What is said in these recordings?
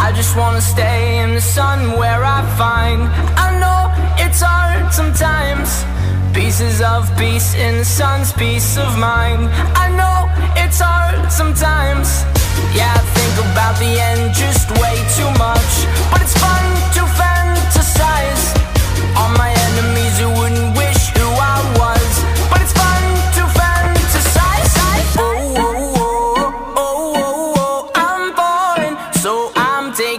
I just wanna stay in the sun where I find I know it's hard sometimes. Pieces of peace in the sun's peace of mind. I know it's hard sometimes. Yeah, I think about the end just way too much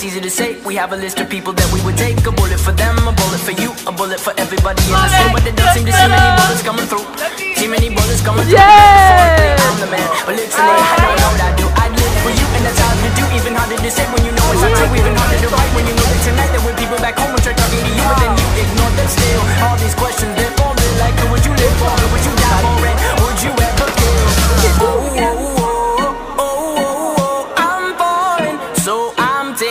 that's easy to say. We have a list of people that we would take. A bullet for them, a bullet for you, a bullet for everybody in this room. But they don't seem to see many bullets coming through. See many bullets coming through. Yeah! I'm the man, but literally, I don't know what I do. I live for you, and that's hard to do. Even harder to say when you know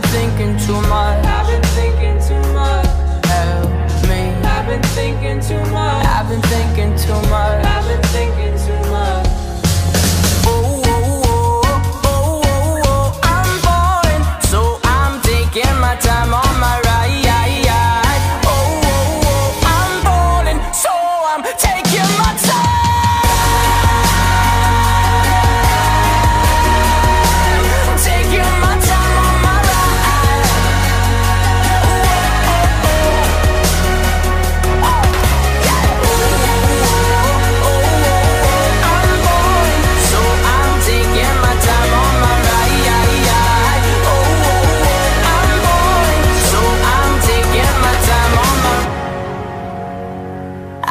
Been thinking too much.